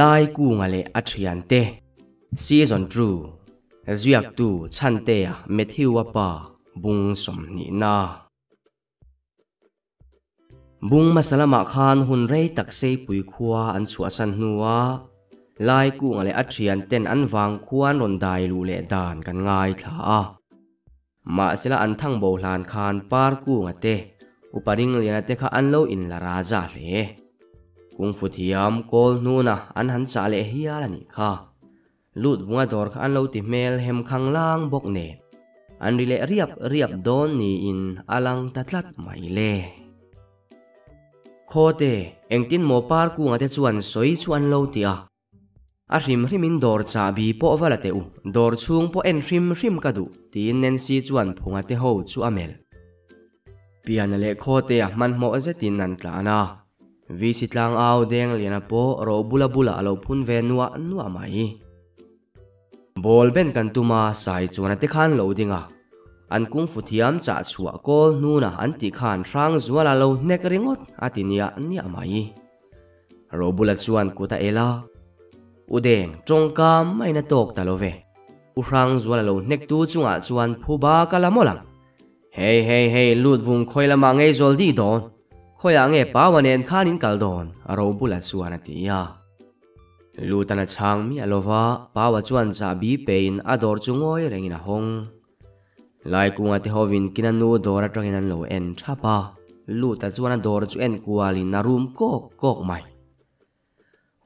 ลายกูงะเลอัจฉริยันเตซีซอนทรูสุดยกตูชันเตะเมทิวปาบุงสมนีนาบุงมาสลามะคานหุนไรตักเซปุยคัาอันสวสันนัวลายกูงะเลอัจฉริยันเต้นอันวางควานรนได้รูเลดานกันง่ายท่ามาสละอันทั้งโบลานคานปาร์กูงะเตอุปาริงเลียนเตคะอันโลอินลาราจาเล กุ้งฟุตยามโกลนู่นะอันหันซาเลเฮียลนี่ค่ะลูดวัวดอร์อันเลาติเมลเฮมขังล่างบกเนอันรีเลเรียบเรียบโดนนี่อินอลังตัดลัดไม่เล่โคเตเองตินโมปาร์กูงอาเตชวนสวยชวนเลาเตียอาริมริมินดอร์จาบีโปอวาลเตอุดอร์ชุงโปเอ็นริมริมกัดูตีนเนนซีชวนพงอาเตโฮชูอเมลปียนเล่โคเตมันโมอเซตินนันตลานะ วิสิตลางเอาเดงเลียนปอรอบุลาบุลาเราพุนเวนัวนัวไม่บอลเบนกันตุมาใส่จวนติขันเราดิงอะอันกุ้งฟุตยามจัดสัวก็นู่นอันติขันทางจัวลาเราเนกริงอดอาทิเนียนี่ไม่รอบุลาจวนกุตาเอลาอุเดงจงกามไม่นตกตาโลเวอุครั้งจัวลาเราเนกตูจงอาจวนผู้บ้ากะละมอลังเฮ้เฮ้เฮ้ลูดวุงคอยละมังเอจอลดีดอน khoi ang e pa wanen khanin kaldon aro bula chuan atia lutana chang mi alova pawa chuan cha bi pein ador chungoi rengin a hong lai kunga te hovin kinan nu dora tangin an lo en thapa luta chuan ador chu en kuali na room kok kok mai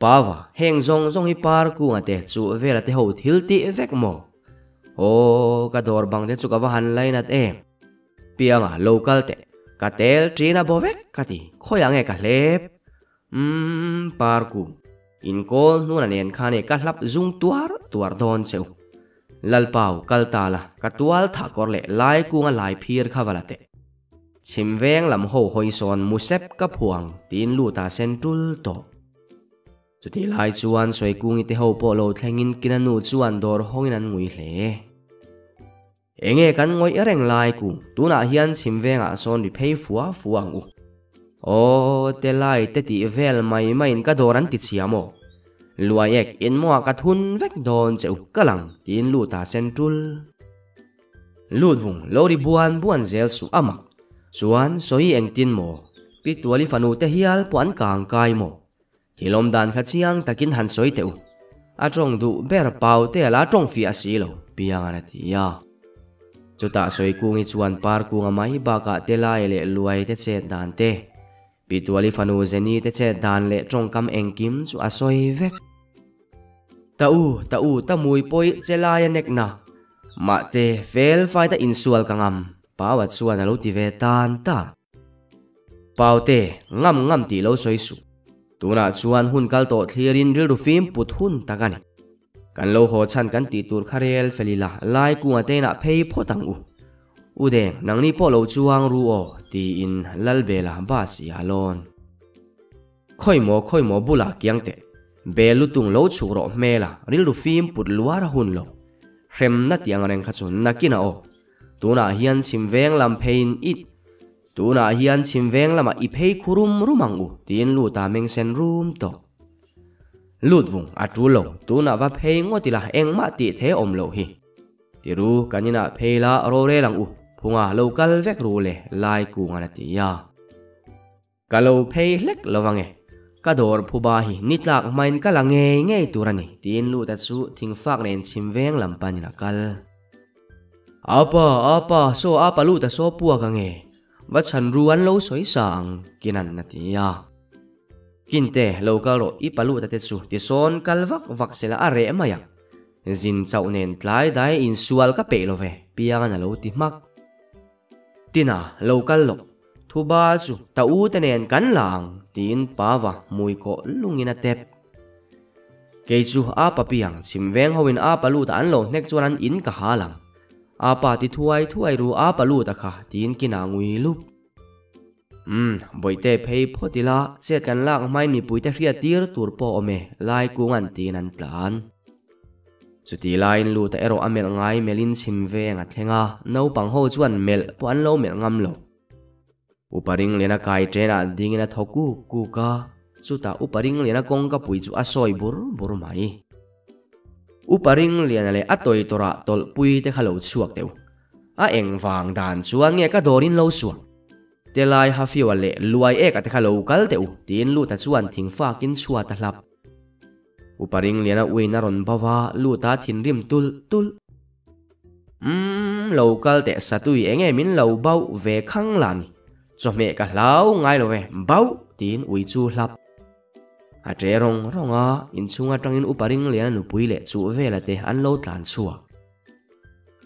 pawa heng zong zong hi par kunga te chu vela te ho thilti vek mo o ka dor bang te chu ka wa han lain at em pianga local te ka tel trina bovek kati khoyange ka hlep e um mm, parku. In kol nu nan en khane ka hlap zung tuar tuar don cheu lalpau kaltala ka tual tha kor le lai kunga lai phir te. chim veng lam ho hoi son musep ka phuang, tin lu ta sen tul to. Chuti lai chuan soi kungi te ho polo thlengin kinanu chuan dor hongin an ngui hle nghe gan ngồi ở rèn lại ngoi ereng lai ku. Xin về ngã ah son đi ri phu fuwa fuang u o, te lai te ti vel mày mày in ka doran ti chiamo luai ek in mo ka thun vek don cheu kalang tin lu ta sen central lut vung lori buan buan zel su amak. Suan, soi em tin mo. Pi tuali fanu te hial puan kang kai mo. Kilom dan kha ta kinh hàn soi teu. A trong du ber bao te la trong fi asilo piang anati ya. จุตาสวยกุ้งอีชวนปาร์กุ้งอมาฮิบากะเตลายเละลวยเตเชดดานเตปีตัวลิฟานูเจนีเตเชดดานเละจงกำเองกิมสุอาซอยเวกตาอูตาอูตามวยปอยเจลายเน็กนามาเตเฟลไฟตาอินสวลกังอัมป้าวัดสวนอลุติเวตานตาป้าวเตะงำงำตีเลาสวยสุตัวน่ะชวนหุ่นกัลโตทีรินริลรูฟิมปุดหุ่นตะกัน กันโลโหชันกันตีตูนคาเรลเฟลิลาไลายกัวเตนะเพยพ่อตังอูอุเดงนังนี่พ่อเราจวงรูโอตีอินลัลเบลาบาสิอาลอนค่อยหมอค่อยหมอบุลาเกียงเตะเบลุตุงโลชูโรเมลาริลรูฟิมปุดลัวระหุนโลเฮมนัดยังเร่งขจุนนักกินาโอตัวนาเฮียนชิมเวงลำเพนอิดตัวนาเฮียนชิมเวงลำอีเพยคุรุมรุมังอูตีนลูตาเมงเซนรูมโต ลุดวงอาจูหลงตัวน่ะว่าเพยงอติละเองมาติเทอมโลหิติรู้กันยินะเพยลาโรเรลังอุพงาโลกัลเวกรูเลไลากูงานติยากาโลเพยเล็กระวังเงกระโดดผู้บาหินิดลักไม่นกะลังเงเงตัวรันี่ตีนลูตัดสูทิ้งฟากเนนชิมแวงลำปันยินะกัลอาปะอาปะโซอาปะลูตัดโซปัวกันเงยว่าฉันรู้วันโลสวยสางกินันนาติยา kinte local ro i palu ta te chu ti son kalvak vak sela are maya zin chau nen tlai dai in sual ka pe lo ve piang na lo ti mak tina local lo thu ba su ta u te nen kan lang tin pa wa mui ko lungina tep ke chu a pa piang chim veng hoin a palu ta an lo nek chuan an in ka halang apa ti thuai thuai ru, a palu ta kha tin kina ngui lup อืมบอยเตะเพย์พอตีละเสียกันลากไม่มีปุ๋ยแต่เรียดีร์ตูรปอเมลายกูงันตีนันตานสุดที่ลายลูแต่เอโรอเมลไงเมลินซิมเวงัดเฮงะน่าปังโฮชวนเมลปวนโลเมลงำโลอุปริงเลนกายเจนาดิ้งนะทกุกูกะสุดท้าอุปริงเลนกงกับปุ๋ยจูอซอยบุรบุรไม่อุปริงเลียนอะไรอตอยตระตุลปุยแต่ขลุ่ชวกเตวอาเอ็งฟังดานชวนเงี้ยก็โดนินเลาชวก te lai ha fi wale luai ek at khalo kal u. Tin lu ta chuan thing fa kin chua ta hlap uparing lian a uina ron bawa lu ta thin rim tul tul. Mm, um local te satui enge min lo bau ve khang lan cho mẹ cả lão ngay lo về bau tin ui chu lap. A tre rong rong a, in chunga tangin uparing lian nu pui le chu ve la te an lo tlan chua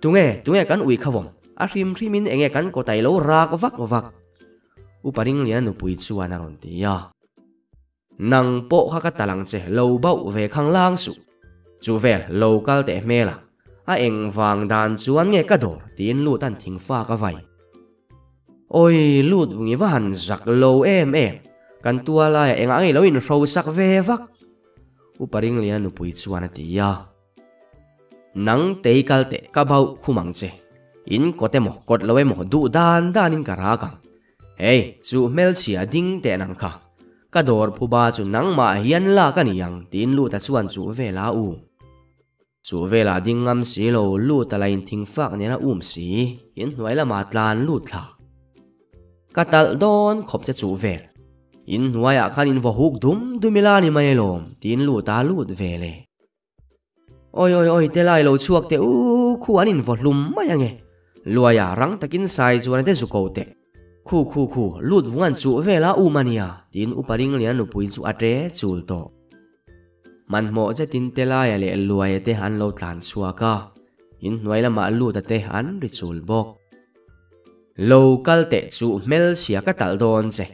tunge tunge kan ui khawom a rim rimin enge kan ko tai lo rak vak vak uparing lian nu pui chu an ron tia nang po kha ka talang che lo bau ve khang lang su chu ve local te mela. A eng wang dan chuan nge ka dor tin lu tan thing fa ka vai. Ôi lụt vùng va hẳn giặc lâu em em. Kan tua la ya enga ngai lo in ro sak ve vak. Uparing lian nu pui chuan ti ya nang te kal te ka bau khumang che in ko mo kot lo mo du dan dan in เอ้ยจูเมลเสียดิ้งแต่นังค่ะกระโดดผู้บาจุนังมาเฮียนลากันยังตีนลู่ตะชวนจูเวลาอูจูเวลาดิ้งงำสีโลลู่ตะไลน์ทิ้งฟักเนี่ยนะอุ้มสีเห็นไว้ละมาตลานลู่ถากกระตัลโดนขบจะจูเวลอินหัวอยากขันอินวะฮุกดุมดุมิลานี่ไม่ลมตีนลู่ตาลู่เวเลยโอ้ยโอ้ยโอ้ยเตลายเราชวกเตอู้คู่อันอินวะลุมมายังไงลัวยารังตะกินใส่จวนเตสุโกเต khu khu khu. Lut vuan chu ve la u mania tin uparing lian nu puin chu ate chul to man mo che tin te lai le luaya te han lo tlan chuaka in nuai lama lu ta te han ri chul bok local te chu mel sia ka tal don che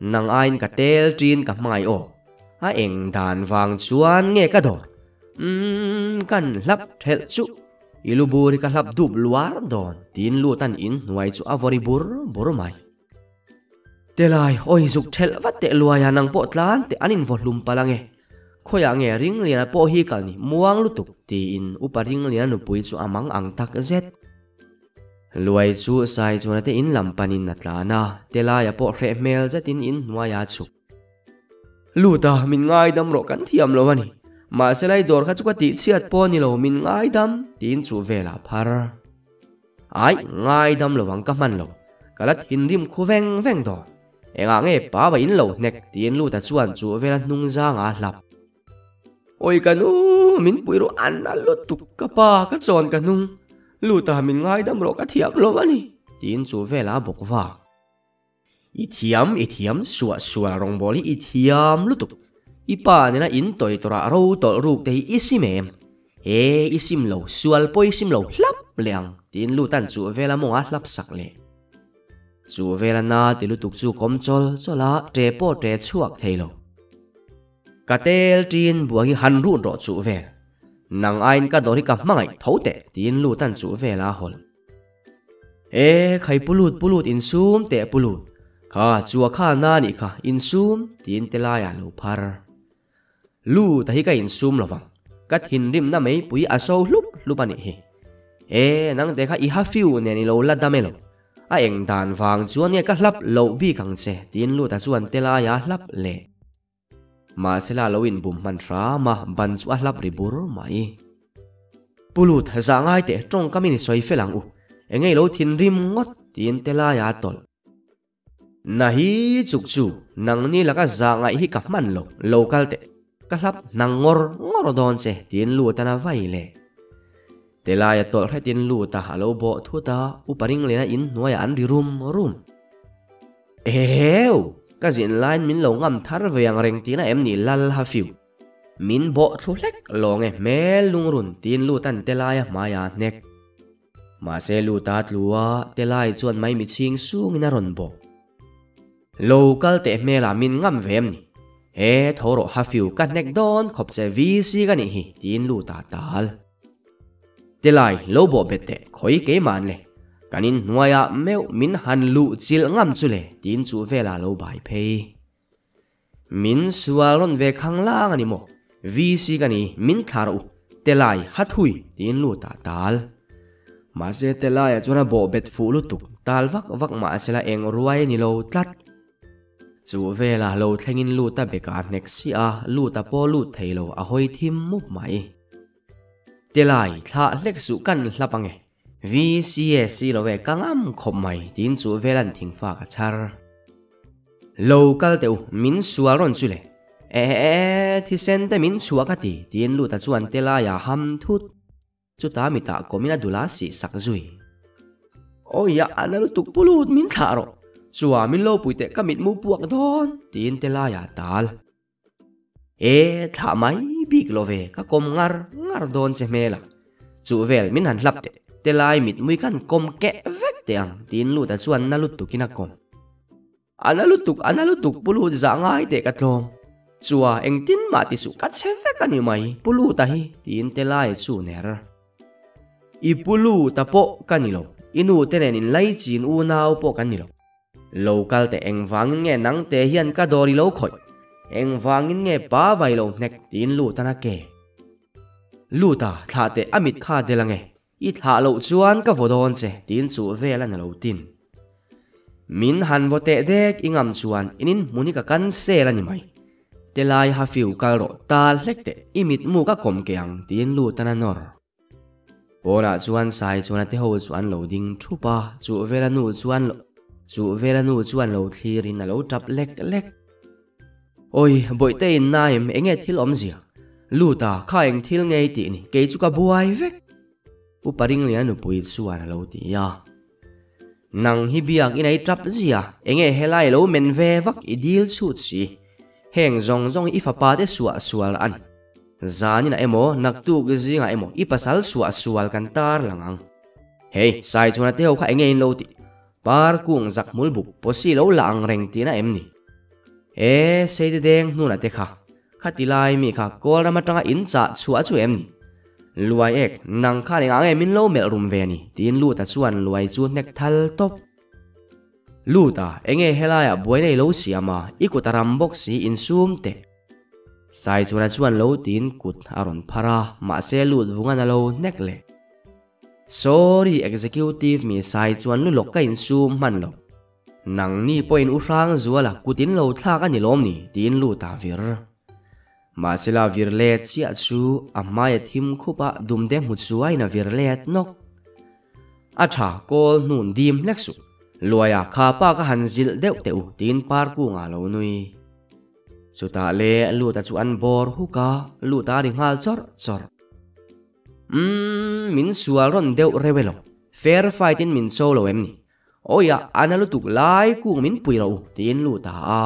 nang ain ka tel trin ka mai o a eng dan wang chuan nge ka dor um kan lap thel chu ilu buri ka lap dup luar don tin lu tan in nuai chu avori bur bur mai telai oi zuk thel wat te luaya à, nang po tlan te anin e, palange khoya à, nge ring lian po à, hi kal ni muang lutuk ti in uparing lian nu pui chu amang ang tak zet luai chu sai chu na te in lam panin na tlana te la ya po hre mel za tin in nuwa ya chu. Lu min ngai dam ro kan thiam lo ani ma se lai dor kha chu ka ti chiat po ni lo min ngai dam tin chu vela phar ai ngai dam lo wang ka man lo. Kalat hin rim khu veng veng เองอ่ะเงี้ยป้าไปอินโลเน็กตีนลูแต่ส่วนจู่เวลานุ่งจางอ่ะหลับโอ้ยกันอู้มินปุยรู้อันนั้นลุตุกกะป้าก็จอนกันนุ่งลูแต่มินง่ายดำรกกะเทียมลมอันนี้ตีนจู่เวลาบกว่าอีเทียมอีเทียมสัวสัวรองบอลีอีเทียมลุตุกอีป้าเนี่ยนะอินต่อยตัวเราต่อรูปแต่อีสิเมมเออีสิมโลสัวลปอยสิมโลลับเลียงตีนลูตันจู่เวลามองอ่ะลับสักเลย จูเวลนาติลุตุกจูคมจลจละเตโปเตชวกเทโลกาเตลจีนบวฮิฮันรุ่นรอจูเวลนังไอ้ก็โดนกับมังไอทเตะตีนลูตันจูเวลาฮอลเอ๊ใครปุลุดปุลุดอินซูมเตะปุลุดข้าจัวข้านานี่ค่ะอินซูมตีนเตลายาลูพาร์ลูแต่ฮิกอินซูมระวังกัดหินริมน้ำไม่ปุยอาโซลุบลุปันิเฮเอ๊นังเด็กข้าอีฮาฟิวเนี่ยนี่เราลัดดามเอล a eng dan wang chuan nge ka hlap lo bi kang che tin lu ta chuan te la ya hlap le mà sẽ là lâu bùm man ra mà ban chu ahlap ri bur mai pulut za ngai te trong kamin soi felang u. Engei lo thin rim ngot tin te la ya tol na hi chuk chu nang ni laka za ngai hi ka man lo local te ka hlap nang ngor ngor don che tin lu ta na vai le แต่ลายตัวใครตินลู่ตาหาโลโบทั่วตาอุปริงเลยนะอินนัวยอันริรุมรุมเอ๋วก็สินไลน์มินหลงอำทารเวียงเร่งตีนะเอ็มนี่ลัลฮาฟิวมินโบทุเล็กลงเอ็มเมลลุงรุนตีนลู่ตันเตลายมายาเน็กมาเซลูตาดลัวเตลายชวนไม่มีชิงสูงนารนโบโลกาลเตเมลามินงำเวมนี่เอ๋ทอรฮาฟิวกันเน็กดอนขอบเจวีซีกันนี่ตีนลู่ตาตาล te lai lo bo bete, khoi ke man le. Kanin nuaya meu min han lu chil ngam chule tin chu vela lo bai phe min sualon ve khang lang ani mo. Vi si gani min tharu hat hui, tin lu ta tal. Ma se te lai chuna bo bet fu lu tuk. Tal vak vak ma se la eng ruai ni lo tlat. Chu ve la lo thlengin lu ta beka next si a. Lu ta po lu theilo a hoi thim mup mai telai thla lek su kan hlapange VCS lo ve kangam khom mai tin chu velan thing fa ka char. Local teu min sual ron chu le e thi sen te min suwa ka ti tin lu ta chuan lại ya ham thut chu ta mi ta komina dula si sak zui ôi ya analu à, tuk pulut min tharo chua min lo puite kamit mu puak don tin te la ya tal e tha mai big lo ve, ka kom ngar ngar don che mela. Chu vel min han hlap te te lai mit mui kan kom ke vek te ang, tin lu ta chuan na lut tukina kom. Ana lut tuk ana lut tuk pulu za ngai te ka tlom. Chua eng tin ma ti su ka che vek ani mai pulu ta hi, tin te lai chu ner. I pulu ta po kanilo inu tenen in lai chin u nau po kanilo local te eng wang nge nang te hian ka dori lo khoi eng wangin nge pa vài lo nek tin lu ta na ke. Lu ta tha te amit kha de lange i tha lo chuan ka vodon che tin chu vela na lo tin. Min han vo te dek ingam chuan inin muni ka kan se la ni mai. Te lai ha fiu kal ro ta lek te imit mu ka kom ke ang tin lu ta na nor. Bona chuan sai chuan te ho chuan lo ding ba pa, chu vela nu chuan lo, chu vela nu chuan lo thirin a lo tap lek lek oi boi te in naim enge thil om zia à? luta kha eng thil ngei ti ni ke chu ka buai vek u paring nụ bùi pui à lâu tị ya Nàng hi biak in ai trap à? nghe hê lai lâu men ve vắc i dil chu chi heng zong zong i fa pa de suwa sual an zani na emo nak tu ngà em ô, i pasal suwa sual kan tar langang hey sai chú nà tê hô khá anh nghe in lo ti par kuang zak lâu là ang lang tị na em nì. เอ๊ใซดเดงนู่นอะเตค่ะข้าติลายมีค่ะกอลมาตั้งอินจ่าชัวชัวเอ็มนี่รวยเอกนังข้าเองอ่างเอ็มินโลเมลรุมเวนี่ตีนลู่แต่ชวนรวยจูนเน็กทัลตบลู่ตาเองเฮลายบวยในโลเสียมาอีกุตารำบกสีอินซูมเตสายชวนชวนลู่ตีนกุดอารอนพารามาเซลูดวงันลู่เน็กเล sorry executive มีสายชวนลุลอกกับอินซูมมันลอก nang ni point u rang zuala kutin tin lâu ka ni lom ni, tin lu ta vir. Mà sẽ là vir le chia chu amma ya thim khupa dum de mu chuai na vir le nok. À cha kol nun dim leksu luaya kha pa ka hanzil đeo teu, tin par ku nga lo nui. Suta le, lu ta chu an bor hu ka, lu ta đi ngal chor chor. Um min sual ron đeo revelo fair fighting min solo em ni. โอ้ยอันนั้นตุกไล่กุ้งมินปุยเราตีนลู่ตาเอา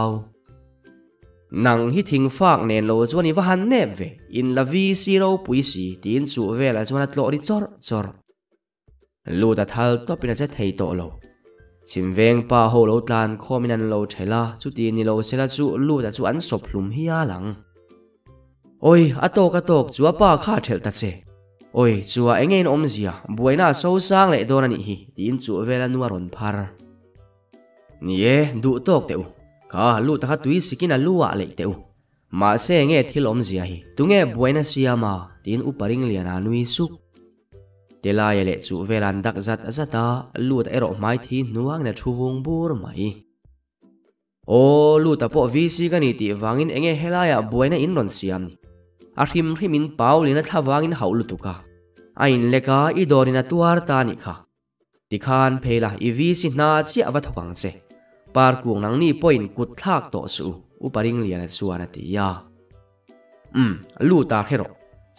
นังฮิทิงฟากเนนโลจวนี่ว่าหันเนบเวอินลาวีซีเราปุยสีตีนสูเวลจวนัดโลดิจอร์จอร์ลู่ตาทัลตบเป็นจะเทยโตราชิมเวงป้าโฮราตานข้อมินันโลเทล่าจุดตีนนี่เราเซลจุลู่ตาจวอันศพลุมฮิยาหลังโอ้ยอโตกอโตกจัวป้าข้าเทลตัดเซ em om gì à? Buổi na sâu sang lại đôi nị hi tin chùa về là nuôi ron par nhé đủ tốt teu cả lu ta túi sikin là lu à lại teu mà sẽ nghe thi om gì à hi tu nghe buổi na sia mà. Tin uparing liền à nuôi suk tela ya le chu ve lan dak zat zata lu ta. Ero mai thi nuang na thu vung bur mai o lu ta po vi si ka ni ti wangin enge helaya buai na in ron siam ni a hrim hrimin pau lina thlawangin haulu tuka a in leka i dorina tuar ta ni kha ti khan phela i vi si na chi awa thokang che par kuang nang ni point kut thak to su uparing lian suana ti ya um lu ta khero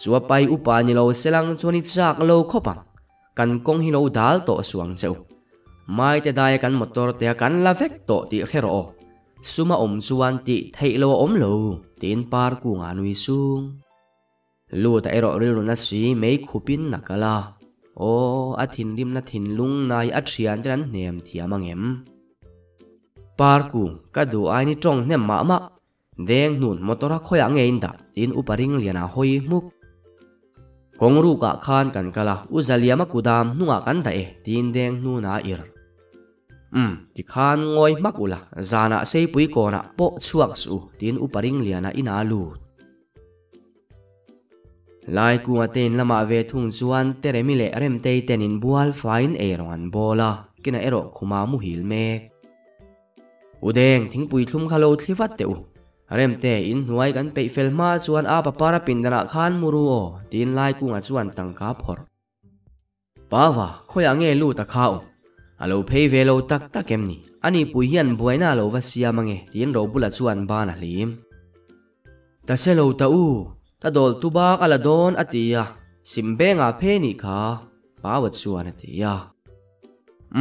chua pai upa ni lo selang choni chak lo khopang kan kong hi lo dal to suang cheu mai te dai kan motor te kan la vek to ti khero suma om chuan ti thei lo om lo tin par ku nga nui sung lu ta ero ril na si mei khupin nakala o a thin rim na thin lung nai a thian ten nem thiam angem parku ka đồ ai ni tong nem ma ma deng nun motora khoya ngein da tin uparing liana hoi muk kongru ka khan kan kala uzaliama kudam nunga kan da e tin deng nu na ir um ti khan ngoi makula zana sei pui ko na po chuak su tin uparing liana ina lut ลายกูเตนละมาเวทุงจวนเตเรมิเลเรมเตยเตนินบัวลฟายน์เอรอนบอลกินาเอรอคุมามุหิลเมกอุเดงทิ้งปุยทุ่มคาโลทิฟัดเตอเริ่มเตะอินหวยกันไปเฟลมาส่วนอาปปาราปินดนาคานมูรูโอตีนไล่กุ้งอชวนตังกาพอร์ป้าวะข่อยางเงลูตะข้าวอาลูเพย์เวลูตักตะเกมนี่อันนี้ปุยยันบวยน่าลูวัสยามังเอตีนโรบุลัดส่วนบ้านหลิมแต่เชลูตะอู ta dol tu ba ala don atia simbe nga phe ni kha pawa chuan atia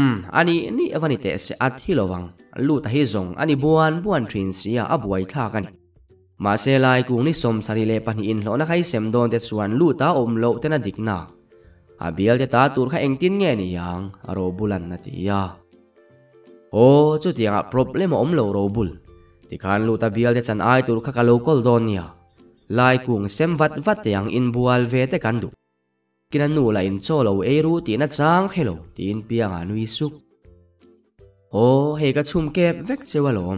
um ani ni avani te se at hilowang lu ta hi zong ani buan buan thin sia abuai tha kan ma se lai kung ni som sari le pan in lo na khai sem don te chuan lu ta om lo te na dik na a bial te ta tur kha eng tin nge ni yang aro bulan na ti ya o chu tianga problem om lo ro bul ti khan lu ta bial te chan ai tur kha ka lo kol don nia ลายกุ้งเซมวัดวัดยังอินบัวลเวเตกันดุกินันนูลายอินโซโลเอรูตีนัดจางเฮโลตีนเปียงานุยสุกโอ้เฮกชุมเก็บเวกเจวะลม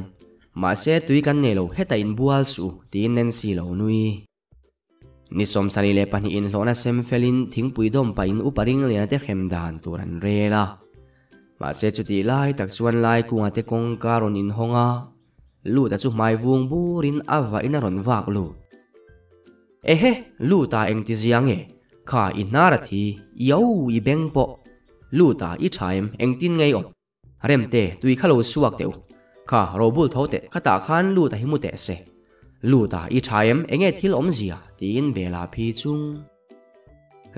มาเซตุยกันเนโลเฮตอินบัวสูตีอินเนนซีโลนุยนิสมสันิเลปันอินโลนัสเซมเฟลินทิ้งปุยดมไปอินอุปริงเลียนเตเข้มดานตัวรันเรล่ะมาเซจุตีไลตักชวนไลกุ้งอาเตกงการินหงาลูแต่จุหมายวุงบูรินอาวาอินรอนวากลู เอเฮลูตาเองติจียงเอข้าอินาระทีเยาอีเบงปอลูตาอีชายมเองตินไงอบเริ่มเตตุยข้าโลสวกเตวข้าโรบุลเทาเตข้าตาขันลูตาหิมุเตเซลูตาอีชายมเองเอทิลอมเสียตีนเบลาพีจุง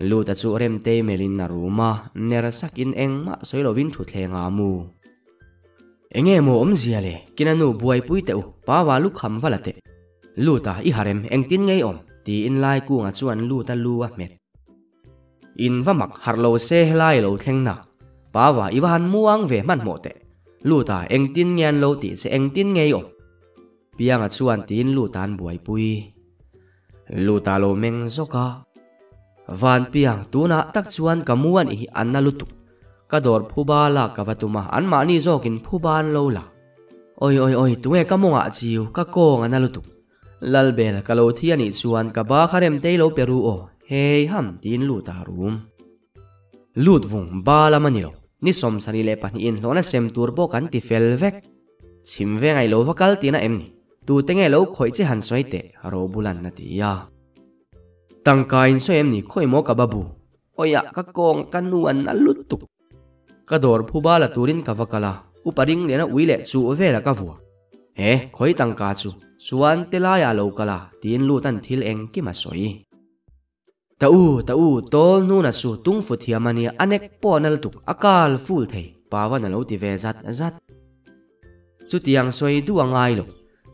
ลูตาจูเริ่มเตเมลินนารูมาเนรสักอินเองมาสวยโลวินชุดเลงามูเองเอโมอมเสียเลยกินานูบวยปุยเตวป้าวาลูกคำวัลเตลูตาอีฮาร์มเองตินไงอม ti in lai ku nga chuan lu ta lu a met. In va mak harlo se lai lo thleng na. Ba wa iwan muang ve man mo te. Lu ta eng tin nghe lo ti se eng tin ngei om. Piang a chuan tin lu tan buai pui. Lu ta lo meng zoka van piang tuna tak chuan kamuan i anna lutu ka dor phuba la ka watuma an ma ni zokin phuban lo la. Oi oi oi tunge kamonga chiu ka ko ngana ลัลเบลกะโลเทียนิชวนกะบาคาเรมเตโลเปรูโอเฮหัมตินลูตารูมลูดวุงบาลามันิโลนิสมสันิเลปันอินโลนะเซมตูร์โบกันติเฟลเวกชิมเวงไอโลวกัลตีนาเอ็มนี่ตูเตงไอโลคอยเจิหันสวยเตะโรบุลันนาติยาตังกาอินสวยเอ็มนี่คอยโมกะบาบูโอยะกะกองกันนวนนัลลุตุกกะดอร์ผู้บาลตูรินกะวกะลาอุปริงเลนะวิเลซูเวละกะวัวเฮ้คอยตังกาจู la ya lo kala tin lu tan thil eng ki ma soi. Ta u ta u, tol nu na su tung fu thia mani anek po nal tuk akal ful thei. Pawa na lo ti ve zat zat. Chu tiang soi du angai lo.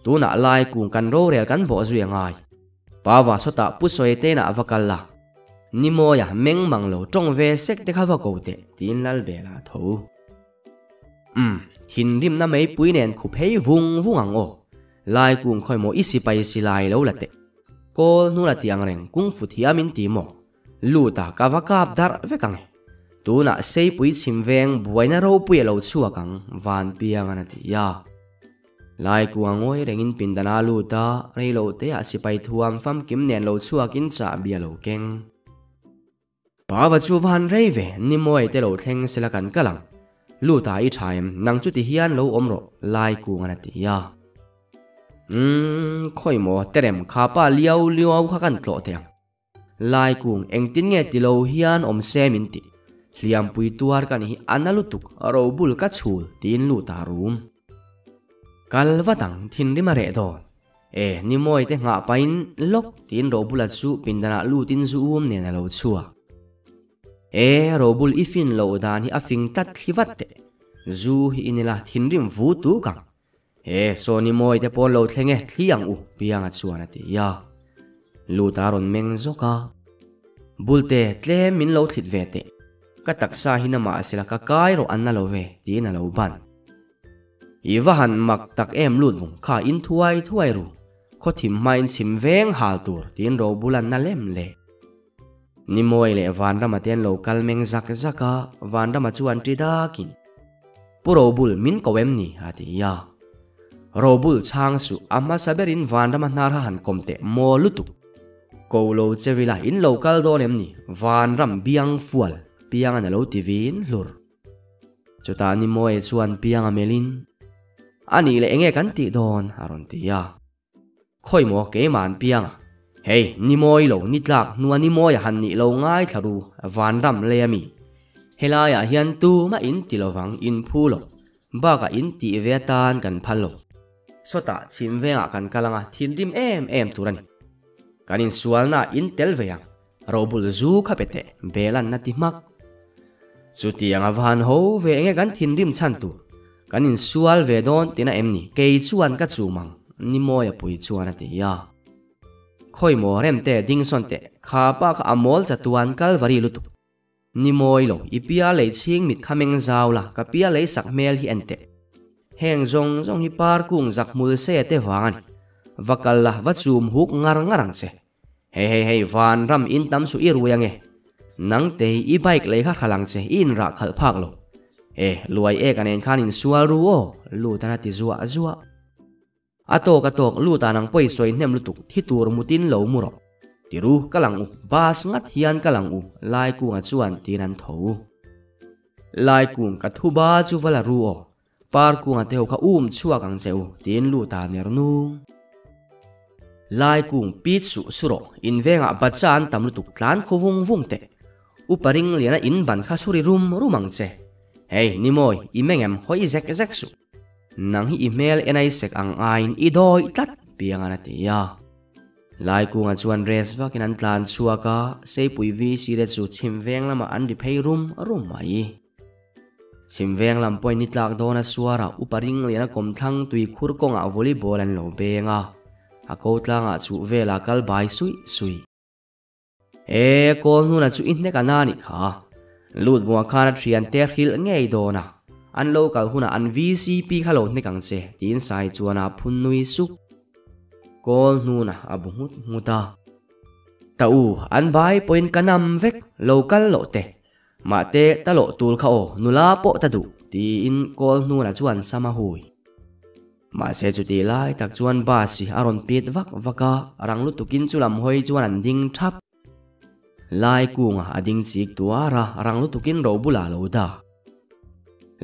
Tu na lai kung kan ro rel kan bo zui angai pawa so ta pu soi te na avakal la. Ni mo ya meng mang lo trong ve sek te khawa ko te, tin lal be la tho. Um thin rim na mei pui nen khu phei vung vung ang o lai kung khoi mo isi pai si lai lo la te ko nu la tiang reng kung fu thiamin ti mo lu ta ka va kap dar ve kang tu na sei pui chim veng buaina ro pui lo chua kang van piang ana ti ya. Lai kuang oi rengin pindana lu ta rei lo te a si pai thuam fam kim nen lo chua kin cha bia lo keng. Pa va chu van rei ve ni moi te lo theng sila kan kalang lu ta i thaim nang chu ti hian lo om ro lai kuang ana ti ya. อืมค่อยหมอเตรมขาป้าเลี้ยวเลี้ยวขากันโกรธเทียงลายกุงเอ็งตินเงติโลเฮียนอมเซมินติเลียมปุยตัวกันฮิอันนลุตุกอรบุลกัดชูลตีนลุตารุมกัลวะตังทินริมาเรดอนเอ๋นี่มอยเตงะไปนล็อกตีนรบุลัดสูปินดาลุตินซูมเนี่ยนะเราชัวเอ๋รบุลอีฟินโลดานฮิอฟิงตัดทิวัตเตจูฮิอินละทินริมฟูตูกัง เฮ้โซนิมวยเตปอนโลเทงเอที่ยงอุเปียงอัดส่วนติยาลูตารอนเมงซกาบุลเตเทลมินโลทิดเวเตก็ตักซาหินามาสิลกะกายรอันนาโนเวตีนั่นเราบันอีวาหันมักตักเอ็มลุดวงข้าอินทวยทวยรูข้อถิมม่อินสิมเวงฮาลตัวตีนเราบุลันนั่นเล่มเลนิมวยเลวันรามาเตียนโลกัลเมงซักซักกะวันรามาจวนติดากินปุโรบุลมินก็เวมนี่อาทิยา robul chang su amma saberin vandama nara han komte mo lutu ko lo chevila in local don em ni van ram biang fual piang an lo tivin lur chuta ni mo e chuan piang amelin ani le enge kan ti don aron tia khoi mo ke man piang hey ni moi lo ni tlak nuwa ni moi han ni lo ngai tharu van ram le ami helaya hian tu ma in tilowang in phulo baka in ti ve tan kan phalo sota chim venga kan kalanga thin rim em em turani. Kanin sualna in tel veyang, robul zu khapete belan na ti mak chu tiang avan ho ve enge kan thin rim chan tu. Kanin sual ve don tina emni ke chuan ka chu mang ni moya pui chuan ate ya. Khoi mo rem te ding son te, kha pa kha amol cha tuan kal vari lutu. Ni moi lo, ipia le ching mit khameng zaula ka pia le sak mel hi ante heng zong zong hi par kung zak mul se te wangan cả là va chum huk ngar ngarang xe he he he, van ram in tam su i e. Nang te i bike le kha khalang che in ra khal phak lo. E luai e kanen khan in sual ru o. Lu ta ti zuwa zuwa atok atok, lu ta nang poi soi nem lu tuk thi tur mutin lo mu ro. Ti ru kalang u. Bas ngat hian kalang u. Lai ku nga chuan tin an tho lai ku ka thu ba chu vala ru o par ku nga te kha um chua kang cheu tin lu ta ner nu lai kung pit su suro, in venga bachan tam lu tuk tlan khowung vung te. Uparing liana in ban kha suri rum rumang che hey ni moi imengem hoi zek zek su. Nang hi email enai sek ang ain i doi tat piang ana ti ya lai ku nga chuan res va kin an tlan chua ka se pui vi si re chu chim veng lama an ri phei rum rum mai chim veng lam poi ni tlak dona suara uparing lena kom thang tui khur ko nga volleyball an lo benga a ko tlanga chu vela kal bai sui sui. E ko nu na chu in ne kanani kha lut wa khana thian ter hil ngei dona an local huna an vcp khalo ne kang che tin sai chuana phun nui suk kol nuna abu mut muta ta. An bai point kanam vek local มาเตะตลอลตูลเขานุลาโปตะดุตีอินกอลนูนะจวนสมาหุยมาเซจุดีไลตักจวนบาสิอารอนปีดวักวักะรังลุตุกินจุลำหอยจวนันดิ้งทับไลกุงอดิ้งสิกตัวระรังลุตุกินโรบุลาโลดา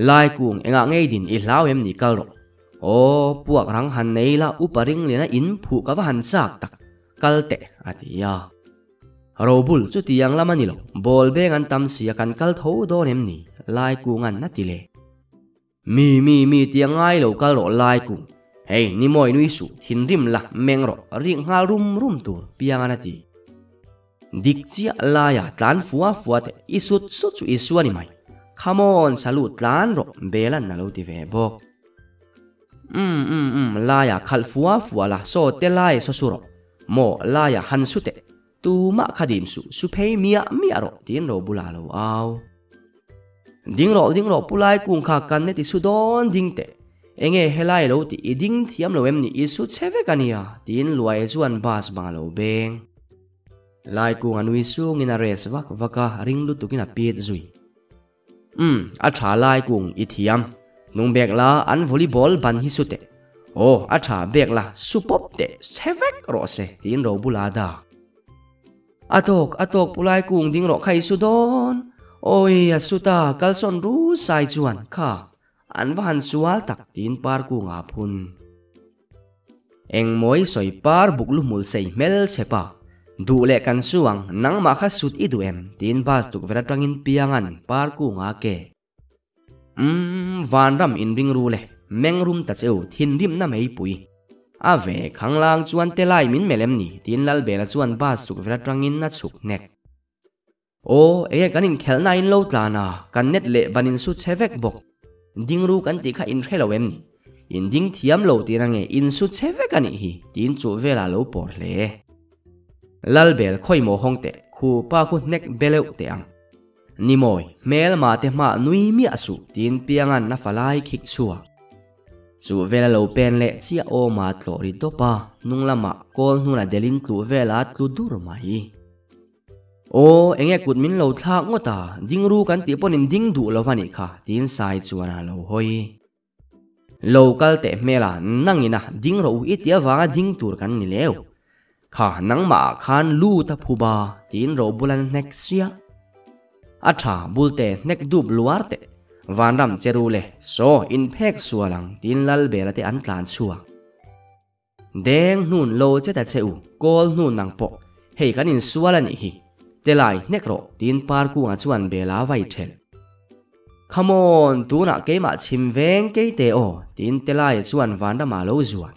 ไลกุงเองอะไงดินอีลาวเอ็มนิกลโรโอ้พวกรังหันเนละอุปริงเลยนะอินผูกกับหันซากตักกัลเตะอธิยา bul chu tiang lama ni lo bol beng an tam sia kan kal tho don em ni lai kuang an na ti le mi mi mi tiang ai lo kal ro lai kuang hey ni moi nui su hin rim la meng ro ring ngal rum rum tur piang anati dik chia laya tlan fuwa fuwa te isut su chu isuani mai come on salu tlan ro belan na lo ti ve bok um um um laya khal fuwa fuwa la so te lai so suro mo laya han su te tu ma khadim su su phe mia mia ro, tin ro bula lo ao ding ro ding ro pulai kung kha kan ne ti su don ding te. Enge helai lo ti iding thiam lo em ni isu cheve kania tin luai e chuan bas ba lo beng. Lai ku anui su ngina res wak waka ring lu tukina piet zui. Um a tha lai kung i thiam. Nung bek la, an volleyball ban hi su te. O a tha bek la, su pop te sevek ro se, tin ro bula atok atok pulai kung ding ro khai su don oi a su ta kal son ru sai chuan kha. An van sual tak tin par ku nga phun eng moi soi par buk lu mul sei mel sepa. Du le kan suang nang ma kha sut i du em. Tin bas tuk vera tangin piangan par ku nga ke um van ram in ring ru le. Meng rum ta cheu thin rim na mei pui a ve khang lang chuan te lai min melem ni. Tin lal bela chuan bas tuk vera tangin na chuk nek. O e kanin khel na in lo tla na. Kan net le banin su chevek bok. Ding ru kan ti kha in khelo em ni. In ding thiam lo ti anh in su chevek ani hi. Tin chu vela lo por le. Lal bel khoi mo hong te khu pa khu nek beleu te ang. Ni mồi, mel ma te ma nui mi asu tin piangan na falai khik chua. Chu vela lo pen le chia o ma tlori to pa nung lama kol nu na delin tlu vela tlu dur mai o enge kut min lo thak ngota ding ru kan ti ponin ding du lo vani kha tin sai chuana lo hoi local te mela nangina ding ro itia wanga ding tur kan ni leo khả nắng mà khan lu ta phu ba tin ro bulan nek sia a tha bul te nek dub luar te van ram cheru le so in phek sualang tin lal bela te an tlan chuak deng nun lo che ta cheu, kol nun nang po. Hei kan in sualan hi. Te lai, nek ro, tin par ku nga chuan bela vai thel. Come on, tu na ke ma chim veng ke te o, tin te lai chuan van ram ma lo zuan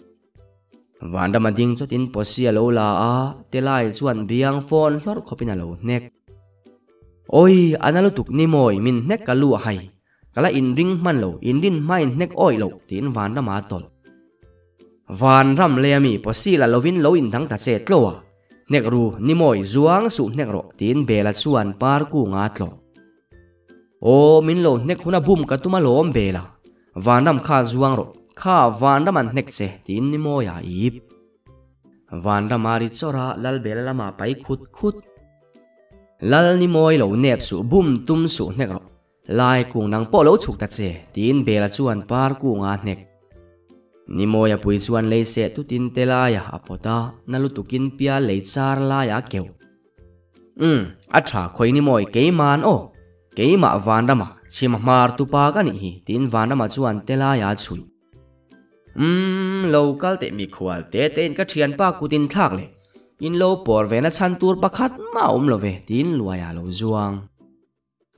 van ram ding cho tin posia lo la a, te lai chuan biang phone hlor khopina lo nek. Oi analutuk ni moi, min nek ka lu hai. Kala in ring man lo in din mai nek oi lo tin van da ma tol van ram le mi posila lovin lo in thang ta che tlowa nek ru ni moi zuang su nek ro tin bela chuan par ku nga tlo o min lo nek huna bum ka tuma lo om bela vanam kha zuang ro kha vandam an nek che tin ni mo ya ip vandam mari chora lal bela lama pai khut khut lal ni moi lo nep su bum tum su nek ro lai kung nang po lo chuk ta che tin bela chuan par ku nga nek ni mo ya pui chuan le se tu tin te la ya apota nalu tukin pia le char la ya keu um a tha khoi ni moi ke man o ke ma van dama chim mar tu pa ka ni hi tin van dama chuan tela ya chui um local te mi khwal te ten ka thian pa ku tin thak le in lo por ve na chan tur pakhat ma om lo ve tin luaya lo zuang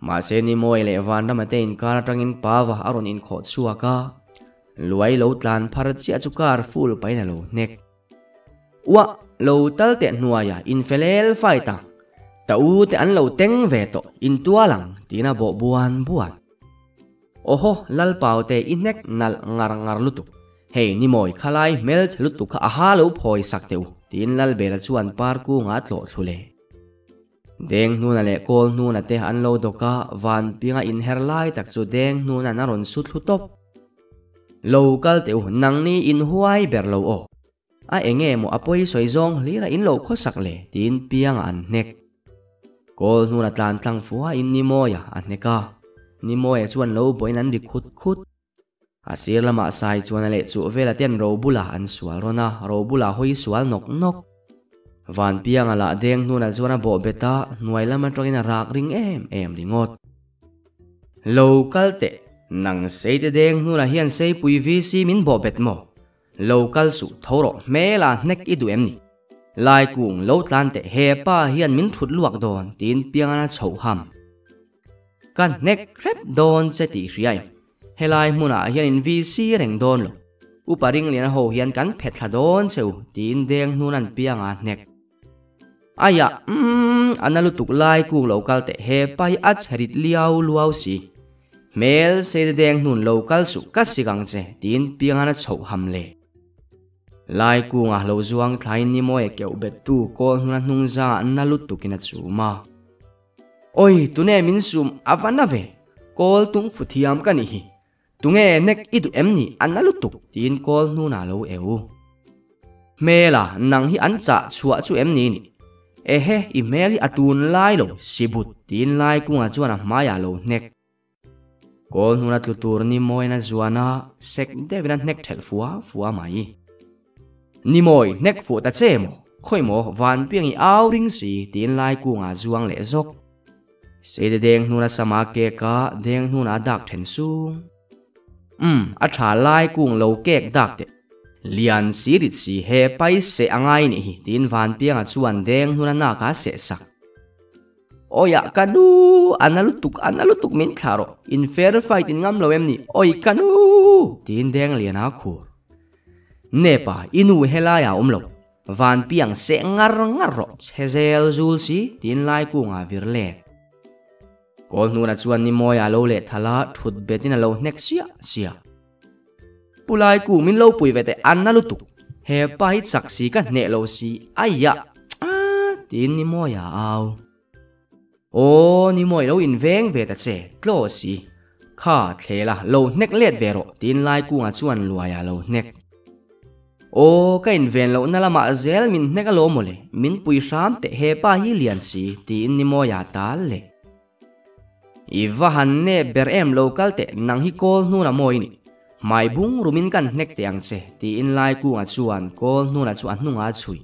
ma se ni moi le van dama te in kar tangin aron in kho chua ka. Luai lo tlan lo nek. Wa lo te nuaya in felel fai ta. Tau te an lo teng ve in tua lang tina bo buan buan. Oho lal pau te inek nal ngar ngar lutu. Hei ni moi khalai mel lutu kha aha lo phoi sak teu tin lal bela chuan par ku nga deng nu na le kol nu na te an lo doka van pinga in her lai tak chu deng nu na na ron su thlu top local teu nang ni in huai ber lo o. A enge mo apoi soi zong lira in lo kho sak le, tin piang an nek. Kol nu na tlan tlang fuwa in ni moya, an neka ni moya chuan lo boy nan ri khut khut. A sir lama sai chuan le chu vela ten ro bula an sual rona, ro bula hoi sual nok nok van piang ala deng nu na chuan bo beta nuai lama tongin rak ring em em ringot local te nang sei te deng nu na hian sei pui vc min bo bet mo local su thoro mela nek idu em ni lai kung lo tlan te he pa hian min thut luak don tin piang ana chho ham kan nek rep don che ti riai helai muna hian in vc reng don lo uparing lian ho hian kan phetla don cheu tin deng nun an piang a nek aya um analu tuk lai kung local te he pai at charit liao luau si. Mel se deng nun local su ka sigang che, tin piang ana chho ham le lai kung nga lo zuang thlai ni mo e keu bet tu ko hna hnung za na lut tu kina chu ma. Oi tu min sum avana ve. Kol tung futhiam ka ni hi. Tunge nek idu em ni an na tin kol nu na lo eu. Mela, nang hi an cha chua chu em ni ni ehe, email atun lai lo. Sibut tin lai ku nga chuan ma ya lo nek. Kol nuna tutur ni mo na zuana sek devina nek thel fuwa fuwa mai. Ni moi, nek fu ta che mo. Khoi mo, van piang i au ring si, tin lai ku nga zuang le zok. Se de deng nu na sama ke ka, deng nu na dak then su um hmm, a tha lai kung lo kek dak te lian si rit si he pai se angai ni tin van piang a chuan deng nu na ka se sak oya kanu, analutuk analutuk min tharo in fair fight in ngam lo em ni, oi kanu, tin deng lian a khur nepa, inu helaya omlo van piang se ngar ngar ro. Chezel zul si, tin lai ku nga virle kol nu na chuan ni moya lo le thala thut betin lo nek sia sia pulai ku min lo pui vete an na lutu he pai chak si ka ne lo si. Aya tin ni moya au. O, ni mo lo in veng ve ta che tlo si. Kha thela lo nek let ve ro. Tin lai ku nga chuan luaya lo nek. O, ka in ven lo na lama zel min ne ka lo mole min pui ram te he pa hi lian si. Tin ni mo ya ta le. I va han ne ber em local te nang hi kol nu na moi ni mai bung rumin kan nek tiang che ti in lai ku nga chuan kol nu na chuan nu nga chui.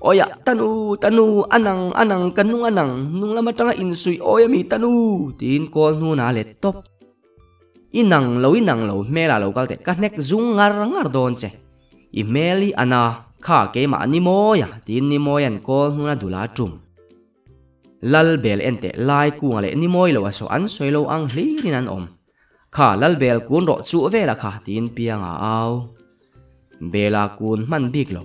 Oya, tanu tanu, anang anang kanung anang nung lama tanga in sui, oya mi, tanu. Tin kol nu na le top. Inang lo inang lo mela lo kalte ka nek zung ngar ngar don che i meli ana, kha ke ma ni moya tin ni moyan ko huna dula tum lal bel ente lai ku ngale ni moi lo so an soi lo ang hlirin an om kha lal bel kun ro chu về là kha tin piang ao. Au bela kun man big lo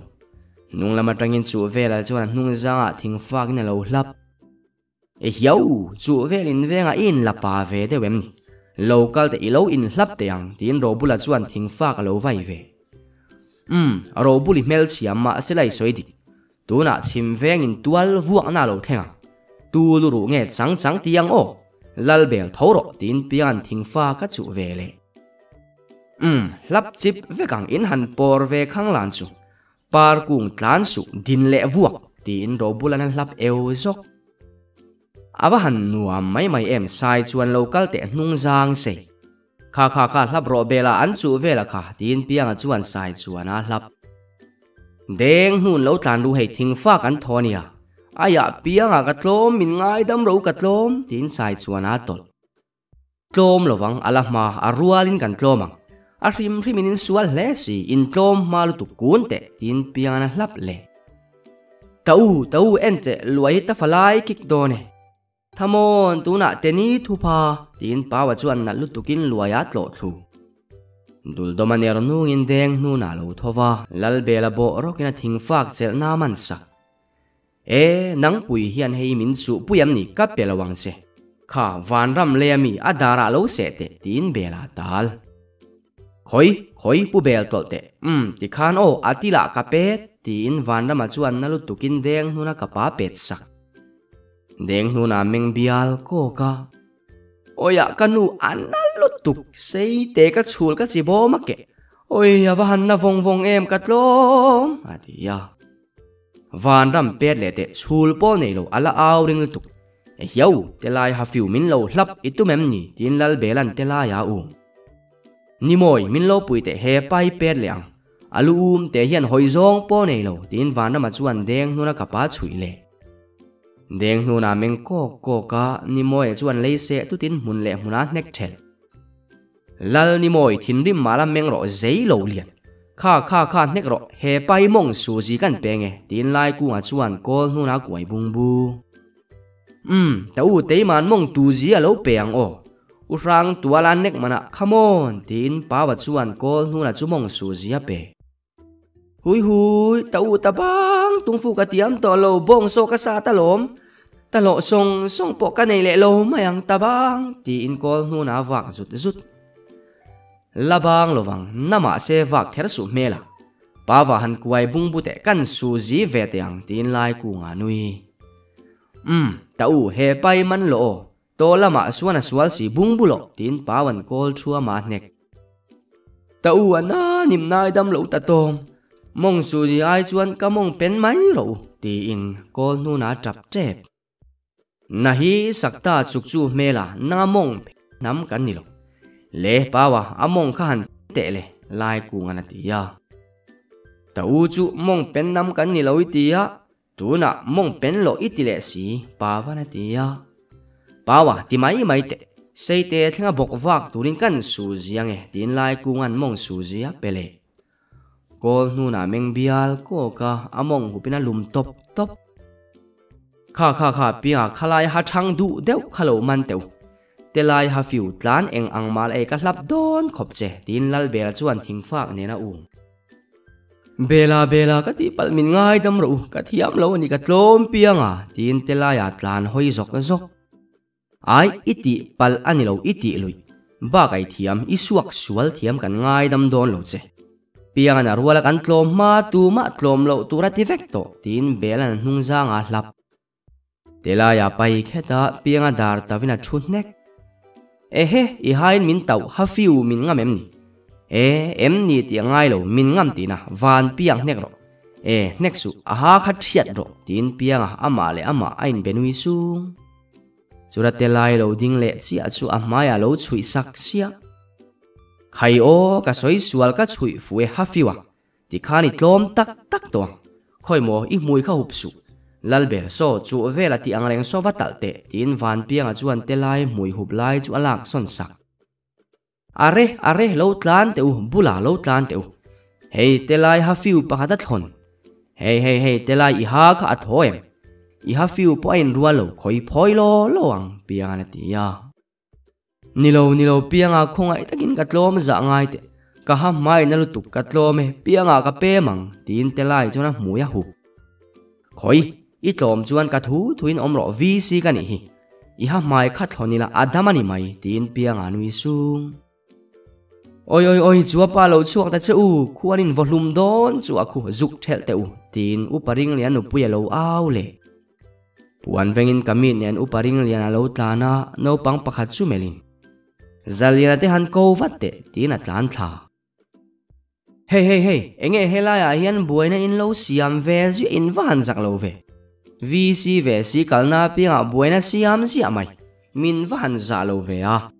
nung lama tangin chu về là chuan nung zanga thing fak na lo hlap e hiau chu về venga in la pa ve de wem ni local thì lâu in lập te ang tin ro bula chuan thing fak lo vai ve um ro buli mel chiam ma selai soidi tuna về anh in tual vuak na lo thenga à. tu lu ru nge chang chang tiang o lal bel thoro tin pian thing fa ka chu ve le um lap chip ve kang in han por ve khang lan chu par kung tlan su, din le vuak tin ro bulan lap eu zok awa à han nuam mai mai em sai chuan local te hnung giang se kha kha kha hlap ro bela an chu vela kha, tin piang chuan sai chuan a hlap deng hun lo tlan ru hei thing fa kan thonia aya pianga ka tlom min ngai dam ro ka tlom tin sai chuan a tol tlom lowang alahma arualin kan tlomang a hrim hrimin in sual hle si in tlom malu tu kun te tin piana hlap le tau tau ente luai ta falai kik done thamon tuna teni thupa tin pawa chuan na lutukin luaya tlo thu dul domaner nu in deng nu na lo thova lal bela bo rokina thingfak chel na man sak e nang pui hian hei min chu ka pelawang kha van le mi adara lo se te tin bela tal. Khoi khoi pu bel tol um ti khan o atila ka pet tin van ram chuan na lu pet sak deng huna meng bial ko ka. Oya kanu anal lu tuk sei te ka chul ka chi bo ma ke. Oi awan na vong vong em ka tlom. Atia van ram pet le te chul po nei lo ala aw ring tu e hiau te lai ha fiu min lo hlap itu mem ni tin lal belan te la ya u. Ni moi min lo pui te he pai pet leang alu um te hian hoi zong po nei lo tin van ram chuan deng nuna ka pa chui le deng nuna meng ko ko ka ni moi chuan le se tu tin mun le muna nek thel lal ni moi thin rim mala meng ro zei lo lian ข้าข้าข้าเนกรอเฮไปมงสูจีกันเปงเอตีนไลกูอาชวนกอลนูนากวยบุงบูอืมแต่อูเตยมันมงตูจีอะแล้วเปียงโออุรังตัวลานเนกมันอะขมอนตีนป้าวัดชวนกอลนูนาจุมงสูจีอะเปหุยหุยต่อูตะบังตุงฟูกะเตียมต่อโลบงโซกะซาตะลมตะโลทงทงปกกันในเลโลมายังตะบังตีนกอลนูนาวักจุดจุด labang lovang, nama se vak ther su mela. Pawa han kuai bung bute kan su ji ve teang tin lai ku nga nui. Mm, um tau he pai man lo. To lama suana sual si bung bulo tin pawan kol chua ma nek. Tau ana nim nai dam lo ta tom. Mong su ji ai chuan ka mong pen mai ro, ti in kol nu na chap chep nahi sakta chuk chu mela, na mong nam kan ni lo. เลป่าวะอามงขาหันเตะเลยลายกูงันตียาแต่อูจูมงเป็นน้ำกันนี่เราอีตียาตัวน่ะมงเป็นโลอีติเลสีป่าวันตียาป่าวะที่ไม่ไม่เตะใส่เตะทั้งบกวักตัวนี้กันสูสียงเอดินลายกูงันมงสูสียเปเลยกอหนูน่ะเม่งเบียาลโกกะอามงหูเป็นลุมตบตบข้าข้าข้าเบียข้าลายหาช่างดูเดี่ยวข้าโลมันเตว te lai ha fiu tlan eng ang mal e ka hlap don khop che tin lal bel chuan thing fak ne na u bela bela ka ti pal min ngai dam ro ka thiam lo ni ka tlom pianga tin te lai a tlan hoi zok zok ai iti pal ani lo iti lui ba kai thiam isuak sual thiam kan ngai dam don lo che pianga na ruala kan tlom ma tu ma tlom lo tu ra ti vek to tin belan hnung zang a hlap te lai a pai kheta pianga dar tavina thut nek e he i hain min tau ha fiu min ngam em ni e em ni ti ngai lo min ngam ti na van piang nek ro e nek su a ha kha thiat ro tin piang a ama le ama ain benui su surat te lai lo ding le chi a chu a maya lo chui sak sia khai o ka soi sual ka chui fu e ha fiwa ti khani tlom tak tak to khoi mo i mui kha hup su lalbel so chu vela ti angreng so vatal te tin van pianga chuan te lai mui hub lai, chu alak son sak are are lo tlan te u bula lo tlan te u. Te lai ha fiu pakhat thon hei hei hei telai i ha kha athoem i ha fiu po in rualo khoi phoi lo lo ang pianga ti ya. Nilo nilo pianga khonga itakin katlom za ngai te ka ha mai na lu tuk katlome pianga ka pe mang. Tin te lai chona muya hu. Khoi i tlom chuan ka thu thuin omro vi si ka ni hi. I ha mai khat thonila adamani mai, tin pianga nui sung. Ôi ôi ôi, chúa pa lo chuak ta che u khuan in volume don chu a khu zuk thel te u tin uparing paring lian u puya lo au le puan vengin kami lian uparing paring lian lo tlana no pang pakhat chu melin zalian te han ko vat te tin atlan tlan thla hey hey hey, enge hela ya hian buaina in lo siam ve zu in van zak lo ve. Si ve si kalna pinga buaina siam si amai min van za lo ve a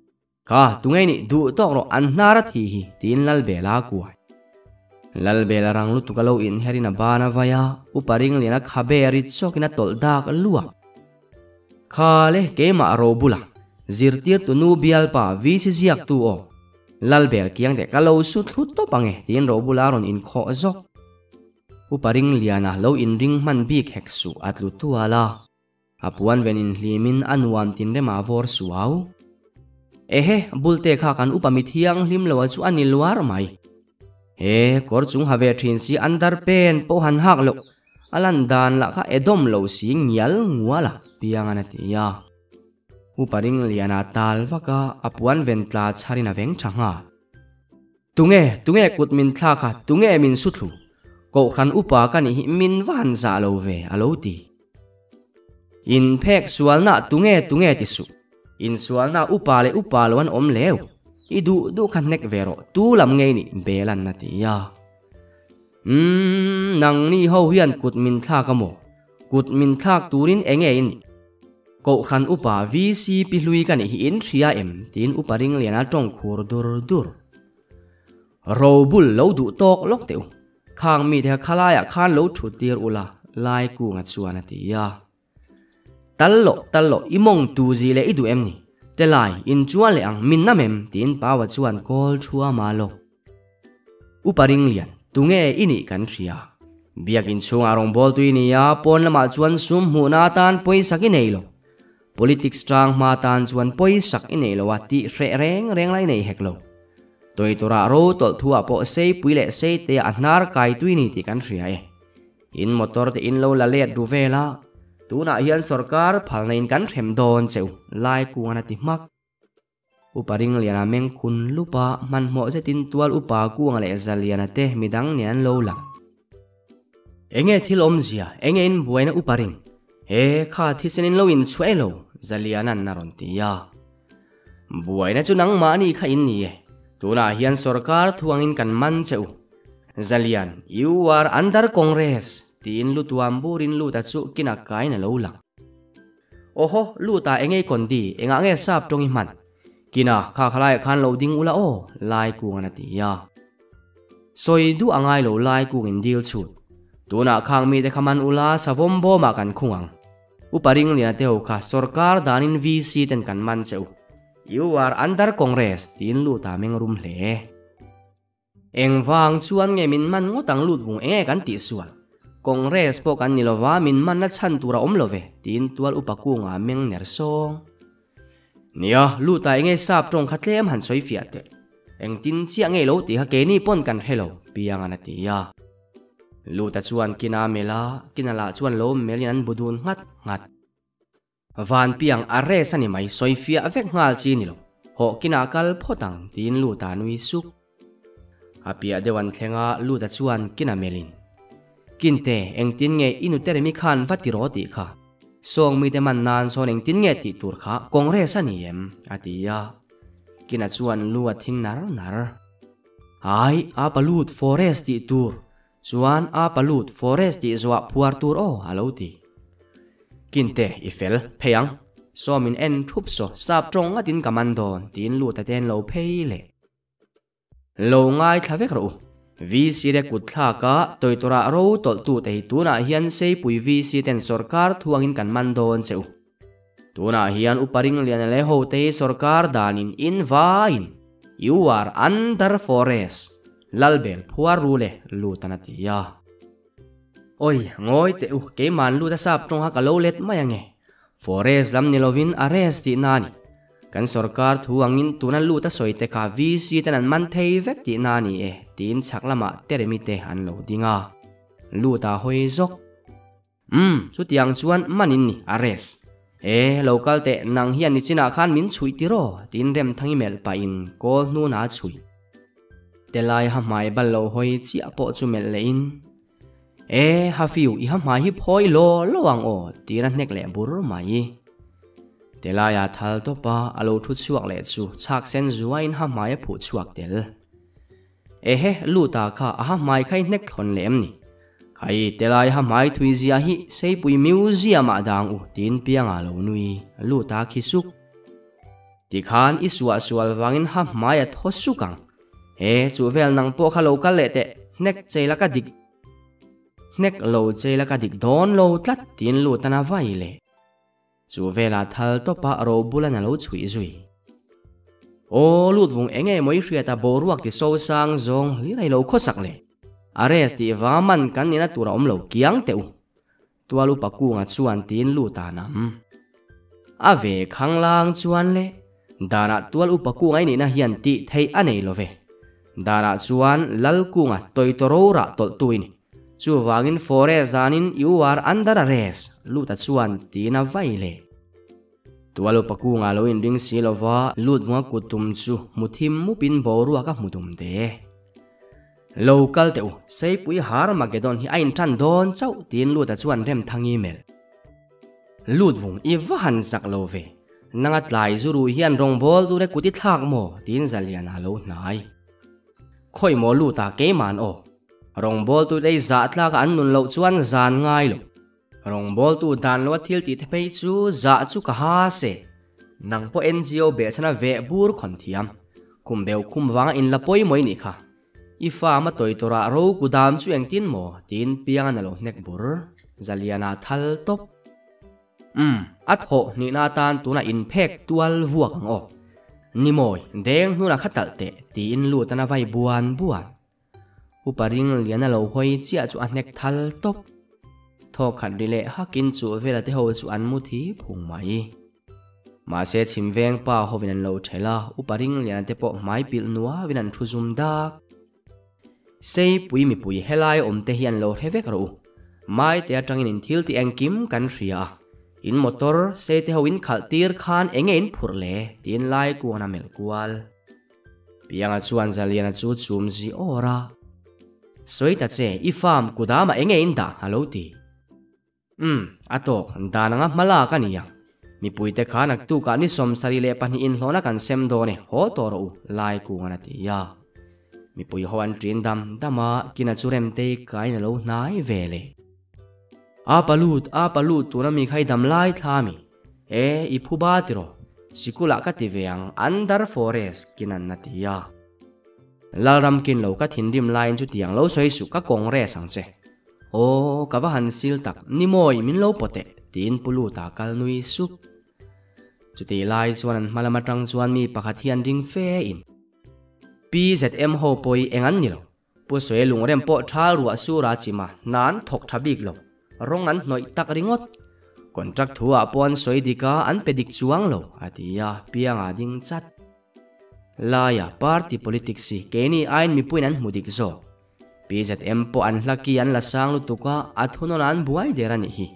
ka tungai ni du tok ro an nara thi hi. Tin lal bela kuai. Lal bela rang lu tukalo in herina bana vaya. Uparing lena khabe ri chokina tol dak luwa khale ke ma ro bula. Zirtir tu nu bial pa vi si ziak tu o. Lal bel kiang de kalo su thut to pange. Tin ro bula ron in kho zok uparing liana lo in ring man bi khek su atlu tu ala apuan venin hlimin anuam tin re ma vor suau ehe bulte kha kan upami thiang hlim lo chu ani luar mai. He kor chung have thin si andar pen po han hak lo. Alan dan la kha edom lo si ngial nguala piang ana ti ya. Uparing liana tal vaka apuan ventla charina veng thanga. Tunge tunge kut min thla tunge min กขันอุปากันหิมินวันซาโลเวอโลตีอินเพกสวลนาตุงเอตุงเอติสุอินสวลนาอุปาเลอุปาลวันอมเลวอีดูดูขันเนกเวโรตูลำไงนี่เบลันนาติยาอืมนังนี่เฮาเฮียนกุดมินทากโมกุดมินทากตูรินเองเอินี่กขันอุปาวีซีพิลุยกันหิอินทรียเอ็มตินอุปาริงเลียนาจงคูรดูรดูรโรบุลเลาดูตอกลอกเตียว ข้างมีเทคลายข้านลูถุตียรุลาลายกูงัดส่วนตียาตลกตลกอีมงตูจีเลยอีดูเอ็มนี่แต่ลายอินจวนเลยอังมินน้ำเอ็มตีนป้าวจวนกอลชัวมาโลอุปริงเลียนตุงเออินี่กันเสียเบียกินชงอารมณ์บอลตุยนี่ยาปนละมาชวนซุ่มหัวนาตานปอยสักอินเอโล politics trang ma tan chuan poi sak in elo ati re reng reng lai nei hek lo ตัวตัวรู้ตัวทัวปอเซปุยเละเซเตอันนาร์กาตุยนี่ที่กันเสียเออินมอเตอร์ที่อินโลละเลีดดูเวลาตัวน่ะยันสรการพัลในกันเข็มโดนเซลไล่กวนติมักอุปริงเลียนแมงคุณลุปะมันหมดะจะตินตัวอุปากวงเลซาเลียนเตมิดังเนียนโลละเองเอที่ลมเสียเองเอินบวยนะอุปริงเฮ้ข้าที่เซนินโลอินช่วยโลซาเลียนันนารนติยาบวยนะจุนังมานี่ข้าอินนี่ tuna hian sarkar thuangin kan man cheu zalian you are under congress tin lu tuam burin lu ta chu kina kai na lo lang oho lu ta engei kon di enga nge sap tong i man kina kha khalai khan lo ding ula o lai ku ngana ti ya soi du angai lo lai ku in dil chut tuna khang mi te khaman ula savom bo ma kan khungang uparing lina te ho kha sarkar danin vc ten kan man cheu you are under congress tin lu ta meng rum hle eng wang chuan nge min man ngotang lut vung e kan ti sual Kongres po kan nilowa min man na chan tura om love tin tual upaku nga meng ner song. Nia lu ta nge sap trong khatlem han soi fiate. Eng tin chia nge lo ti ha ke ni pon kan hello piang ana ti ya. Lu ta chuan kina mela kinala chuan lo melian budun ngat ngat. Van piang are sani mai soi fia vek ngal chi ni lo. Ho kinakal photang tin lu ta nui suk. Apia dewan thenga lu ta chuan kina melin. kinte eng tin nge inu tere mi khan vati ro ti kha song mi te man nan son eng tin nge ti tur kha kongres ani em atia kina chuan luwa thing nar nar ai a palut forest ti tur chuan a palut forest ti zwa puar tur o alo ti kinte ifel pheyang so min en thup so sap trong atin kamandon tin lu ta ten lo phei le. Lo ngai thavek ro vi si re kut thla ka, toi tora ro, tol tu te tuna hian sei pui vi si ten sarkar thuangin kan man don cheu tuna hian uparing lian le ho te sarkar danin in vain you are under forest. Lalbel phua ru le tanatia oi ngoi te u ke man lu ta sap trong ha ka lo let mai ange forest lam nilovin arrest ti nani kan sarkar thu angin tunan lu ta soite ka vc tan an man thei vek ti nani e tin chak lama teremi te an lo dinga lu ta hoi zok um chu tiang chuan manin ni arrest e local te nang hian ni china khan min chui ti ro tin rem thangi mel pa in ko nu na chui telai ha mai bal lo hoi chi apo chu mel le in เอฮาฟิวอีหามาฮิพอยโลระวังโอตีนันเน็กแหลบุรุมาอีเดลายาทัลตัวปาอโลทุชวกเลจูชากเซนจวยนหามายผูชวกเดลเอเฮลูตาค่ะอาหามายไข่เน็กทนเลมนี่ไข่เดลายหามายทุยซียฮิเซปุยมิวเซียมาดังอุตินเปียงอาโลนุยลูตาคิสุกติคานอิสวาสวลวังอินหามายทศสุกังเอจูเวลนังพวกเขาโลกาเลเตเน็กเจลกัดดิ nec lo chei la ka dik don lo tlat tin lu ta na vai le chu vela thal to pa ro bulan lo chui zui o lut vung enge moi hria ta boruak ti so sang zong li rai lo kho sak le ares à ti wa man kan ni na tura om lo kiang teu tua lu pa ku nga chuan tin lu ta nam a à ve khang lang chuan le dara tual upa ku ngai ni na hian ti thei anei lo ve dara chuan lal ku nga toi toro ra tol tuin chu wangin fore zanin you are under arrest lu ta chuan ti na vai le tualo paku nga lo in ring silova, lut nga kutum chu muthim mu pin boru ka mutum de. Local teu sei pui har magedon hi ain than don chau tin lu ta chuan rem thangi mel lut vung i va han sak lo ve nanga tlai zuru hian rong bol tu re kuti thak mo. Tin zalian alo nai. Khoi mo lu ta ke man o. รงบอลตูได้จัดลากอันนุนเลวชวนจานง่ายลงรงบอลตัวดันลวดทิลติดไปจูจัดจุกฮาเสซนังพอเอ็นจีโอเบชนะเวบูร์คอนเทียมคุมเบลคุมวางอินละปอยมอยนี่ค่ะอีฟ้ามาตัวตัวระรู้กูดามช่วยงตินโมตินเปียงนั่นลงเน็กบุร์จัลยานาทัลตบอืมอัดหกนี่นาตันตัวน่ะอินเพกตัวลวัวกังอ๋อนี่มอยเด้งนู่นนะขัดตัดเตะตีนลูตนาไวบวนบวน อุปริงเลียนเราห้อยเจียจูอันเนกทัลตบทอขันดิเล่ฮักกินจูเวลาที่เขาจูอันมุทีพุงไหมมาเสียชิมเวงป้าเขาวินันเราใช่ละอุปริงเลียนเตปอกไม้ปิลนัววินันทุซุมดักเซปุยมีปุยเฮลายอมเตฮิอันเราเฮเวกรูไม่เตะจังอินทิลที่เองกิมกันเสียอินมอเตอร์เซเตหวินขัดตีร์คานเองเอินพูรเล่ตีนไล่กัวนาเมลกัวลเพียงอาจวนจะเลีนจูดซูมซีโอระ 所以 tatse ifam kudama enge inda haloti. Hmm, atok, da na nga malaka niya. Mipuite ka nagtuka ni som sarile pa ni inlo na kan semdone ho toro u lai ku nga natiya. Mipuy ho an trindam dama kinatsurem te kai na lo nai vele. Apalut, apalut tu na mi kai dam lai thami. E ipubatiro, sikula ka tiveyang under forest kinan natiya. ลารำกินเหล่าก็ถินริมลายจุดอย่างเลาสวยสุก็กงเร่สังเจโอ้กับว่าหันซิลตักนิโมยมินเล่าปเตตีนปุลูตากลนุยสุกจุดที่ลายส่วนมาละมาตรังส่วนมีปะคทียนดิ้งเฟอินปีจดเอ็มโฮปอยเองันนี่เราผู้สวยลุงเรียมปอชาลัวสุราชิมานานถกทับิกเราร้องอันหน่อยตักริงอดคอนแทคทัวร์ปอนสวยดีกาอันเป็ดดิกจวงเราอาทิยาพี่ยังอาดิงจัด Laya party politics si keni ain mi puin an mudik zo. PZM po an laki an lasang lutuka at hunonan buhay dera ni hi.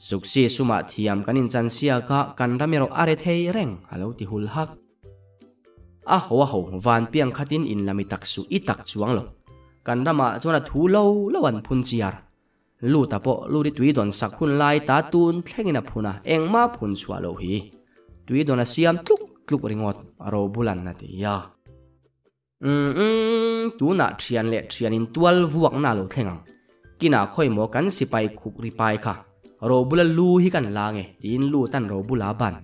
Suksi sumat hiyam kanin chan siya ka kan ramiro aret hei reng halaw ti hulhak. Aho aho van piang katin in lamitak su itak chuang lo. Kan rama chuan at hulaw lawan pun siyar. Luta po lurit widon sakun lai tatun tlengin na puna eng ma pun swalo hi. Tuidon na siyam tluk tluk ringot ro bulan na ti ya um um tu na thian le thian in tual vuak na lo thenga kina khoi mo kan sipai khuk ri pai kha ro bula lu hi kan lange tin lu tan ro bula ban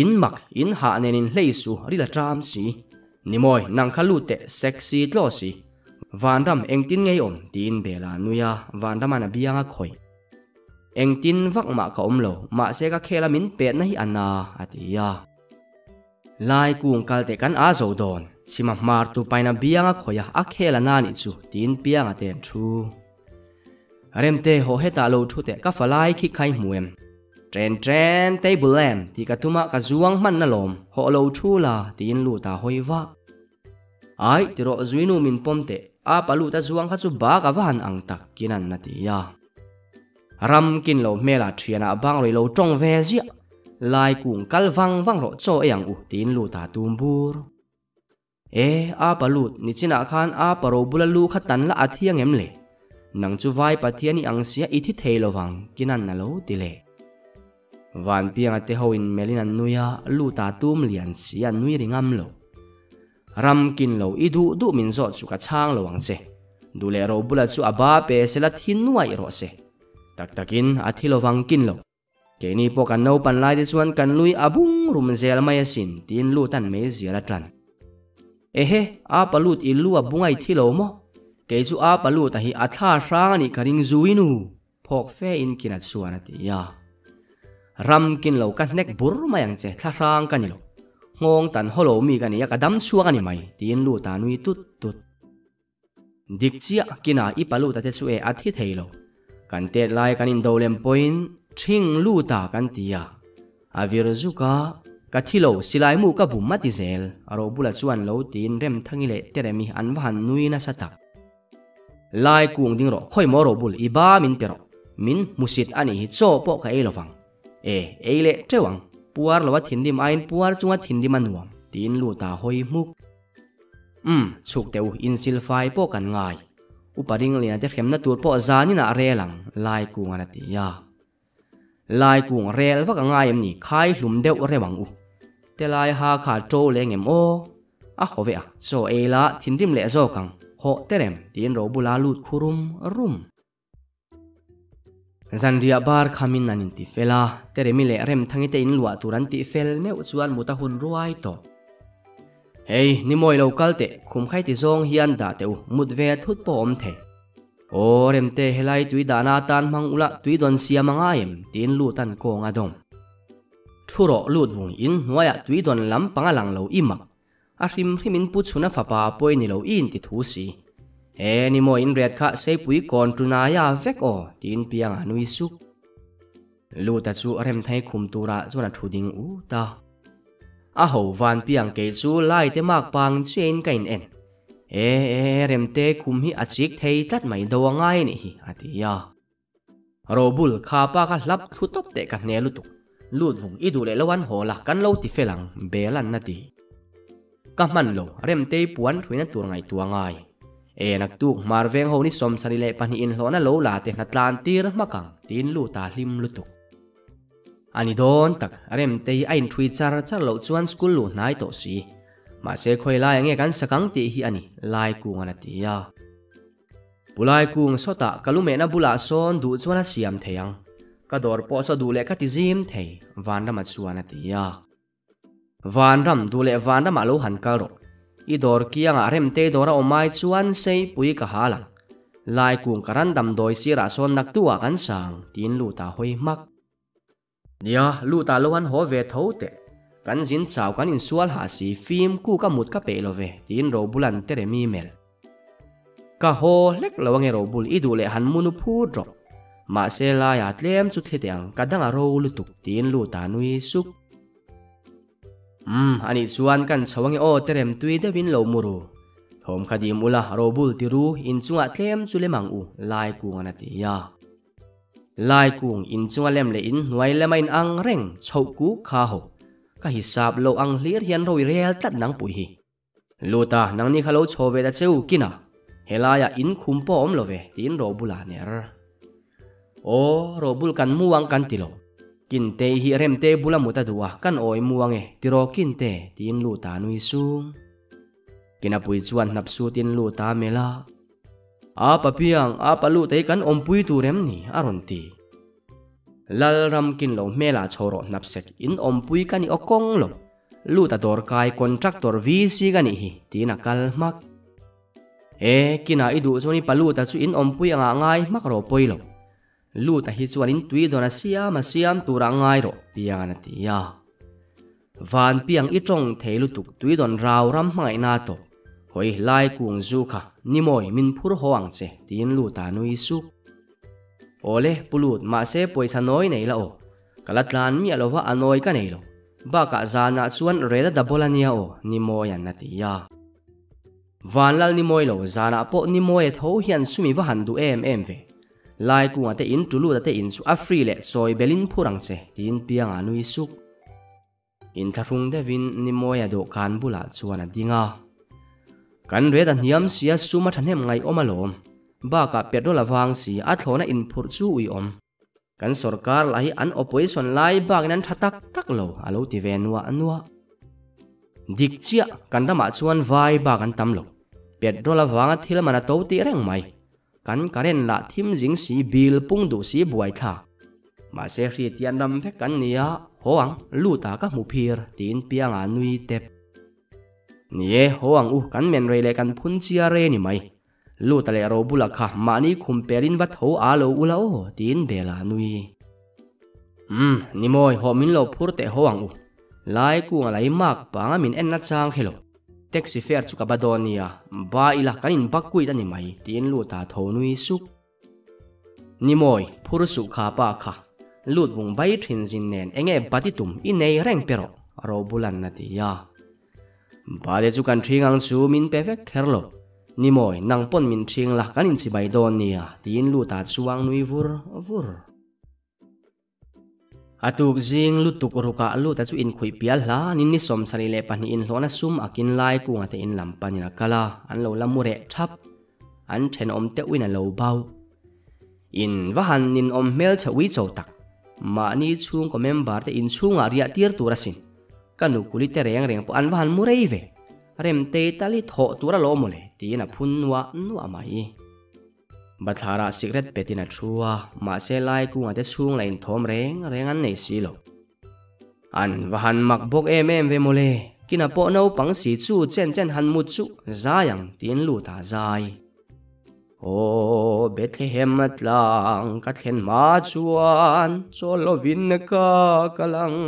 in mak in ha nen in hlei su ri la tram si ni moi nang khalu te sexy tlo si van ram eng tin ngei om tin bela nuya van ram ana bianga khoi eng tin vak ma ka om lo ma se ka khela min pe na hi anna atiya lai kung kalte kan a zo don chima mar tu paina bianga khoya a khela na ni chu tin pianga ten thu rem te ho heta lo thu te ka falai khi khai muem tren tren table lamp ti ka tuma ka zuang man na lom ho lo thu la tin lu ta hoi wa ai ti ro zuinu min pomte a palu ta zuang kha chu ba ka van ang tak kinan na ti ya ram kin lo mela thiana bang roi lo tong ve zia ลายกุ่งกัลวังวังโรโจเอียงอุตินลูตาตูมบูรเออาปลุดนิจินาคานอาปโรบุลลูขตันละอาเทียงเอ็มเลนังจูไวปะเทียนี่อังเสียอิทิเทลวังกินันนาโลติเลวันเพียงอเตหินเมลินันนุยาลูตาตูมเลียนเสียนุยริงอัมโลรำกินโลอิดูดูมินจอดสุกช่างโลวังเซดูเลโรบุลจูอาบาเปเสลัดหินนวยโรเซตักตักินอาทิโลวังกินโล ni po kan no pan lai de chuan kan lui abung rum zel mai sin tin lu tan me zia tran e he a palut i lu abungai thilo mo ke chu a palut a hi atha sang ni karing zuinu phok fe in kinat suana ti ya ram kin lo kan nek bur mayang che thla rang kan ni lo ngong tan holo mi kan ya kadam chuwa ni mai tin lu ta nui tut tut dik chia kina i palu ta te chu e athi theilo kan te lai kan in dolem point thing lu ta kan tia avir zuka ka thilo silai mu ka bum mati zel. Aro bula chuan lo tin rem thangile teremi an van nui na satak lai kuang ding ro, khoi mo ro bul i ba min pero min musit ani hi cho po ka elovang e eile trewang puar lawa thindim ain, puar chunga thindim anuam. Tin lu ta hoi muk. Um chuk teu in sil fai po kan ngai. Uparing lena te khem na tur po zani na relang lai kuang ana ti ya lai cuồng rel cả ngài em nhỉ khai hlum deuh bằng u. Te lai ha kha to leng em o a hove à, so e la thiên rim le zo kang ho terem tin ro bula lut khurum rum zanria bar khamin nanin ti fela teremi le rem thangi te in lua turan ti fel me chuan muta hun ruai to hey ni moi local te khum khai ti zong hian da teu mut ve thut po om the o rem te helai tui dana tan mang ula tui don sia manga em, tin lu tan ko nga dom thuro lut vung in noya tui don lam panga lang lo imak a hrim hrimin pu chuna fa pa poi ni lo in ti thu si. E ni mo in red kha se pui kon tu na ya vek o, tin piang anui su. Lu ta chu rem thai khum tura chuna thu ding u ta. A ho van piang ke chu lai te mak pang chen kain en. เอเอเรมเตคุมฮิอาชิกเทยตัดไม่ดวงไง่นี่ฮิอาทิยาโรบุลคาปากัลับทุตบเตกันเนลุตุกลูดวุงอิดูเลลวันโหลักกันเลวติเฟลังเบลันนาดีก็มันโลเรมเตปวนถุยนัตัวไงตัวง่ายเอนักตุกมาร์เวงโฮนิสมสริเลปันอินโลน่าโลลาเตนัตลานตีร์มากังตีนลูตาลิมลุตุกอันนี้โดนตักเรมเตอินทุยจาร์จาร์โลจวนสกุลลูนายโตสี e e rem te kum hi achik thei tat mai do ngai ni hi ati ya robul kha pa ka hlap thu top te ka ne lu tuk lut vung i du le lawan ho la kan lo ti felang belan na ti ka man lo rem te puan thuina tur ngai tua ngai sang, tin tu ta veng ho ni som ta le pani in hlona lo กันจินสาวกันอินสวลหาสีฟิล์มกู้กับมุดกับเปโลเวทีนโรบุลันเตเรมีเมลกะโฮเล็กระวังเรบุลอีดูเลหันมุนุพูดรอกมาเซลายาเลมจุดเทียงกัดดังอารูลตุกตีนลูตานุยสุกอืมอันนี้ชวนกันสวังโอเตเรมตุยเดวินโลมูรูทอมคดีมุลาโรบุลติรูอินจุงอัตเลมจุเลมังอูไลายกูงนัติยาลายกูงอินจุงอัเลมเลอินไวเลมันอังเร่งโชาวกูคาโฮ ka hisab lo ang lir hian roi rel tat nang pui hi luta nang ni khalo chove da cheu kina helaya in khum po om love tin ro bula ner o ro bul kan muwang kan tilo kin te hi rem te bula muta duwa kan oi muwang e tiro kin te tin luta nui sung kina pui chuan nap su tin luta mela a à papiang a à palu te kan om pui tu rem ni aron à ti lal ram kin lo mela choro napsek in om pui kani okong lo. Lu ta dor kai contractor vc gani hi tina kal mak. E kina idu choni palu ta chu in om pui anga ngai mak ro poi lo. Lu ta hi chuan in tui dona siam, a siam tura ngai ro tiana tia van piang i trong theilu tuk tui don rau ram mai na to. Khoi lai kuang zu kha, ni moi min phur hoang che tin lu ta nui su ole, pulut, ma se poisa noi nei la o kalatlan mi alova anoi ka nei lo. Ba ka zana chuan reda dabolania o, ni moi an na ti ya. Van lal ni moi lo zana po ni moi e tho hian sumi va handu em em ve. Lai ku ate in tulu ate in su afri le soi belin phurang che tin piang anui suk. In tharung de vin, ni moi ado kan bula chuan adinga kan re da niam sia suma thanem ngai omalom บ้ากับเปียดดลวางสีอัดโลนะอินพุชูอิอมกันสรการไหลอันอปอยส่วนไล่บ้ากนั้นทัตักทักโลอาลูติเวนัวอันวะดิกเชียกันดมาชวนวายบ้ากันตำโลเปียดดลวางที่ละมันโตตีแรงไหมกันการเรนละทิมจิงสีบิลปุงดูสีบวยท่ามาเสียรีเตียนดำเพกันเนียหวังลู่ตากับมูพีร์ตีนเปียงอานุยเต็บนี่หวังอู้กันเมนเรเลกันพุนเชียเรนี่ไหม lu ta le ro bula kha ma ni khum perin va tho a lo ula o, tin bela nui. Um ni moi, ho min lo phur te hoang u. Lai ku nga lai mak pa min en na chang hello taxi fare chu ka badonia ba ila kanin bakui ta ni mai, tin lu ta tho nui suk. Ni moi, phur su kha pa kha. Lut vung bai thin jin nen, enge bati tum, i nei reng pero, ro bulan na ti ya. Ba le chu kan thingang chu min pe therlo ni moi, nang pon min thing la kan in chibai don nia tin lu ta chuang nui vur vur. Atuk jing lu tuk ruka lu ta chu in khui pial hla nin ni som sari le pani in hlona sum akin lai ku ngate in lam panina kala. An lo lamure thap. An then om te win a lo bau. In vahan nin om mel chawi chau tak. Ma ni chung ko member te in chunga ria tir turasin kanu kulite reng reng po an vahan murei ve rem te tali tho tura lo mole, ti na phunwa nu amai bathara secret petina thua, ma se lai ku ate chung lain thom reng reng an nei si lo. An vahan mak bok em em ve mole kina po no pang si chu, chen chen han mu chu zayang tin lu ta zai. O, bethlehem atlang ka thlen ma chuan cholo vin ka kalang.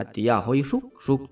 Atia hoi ruk ruk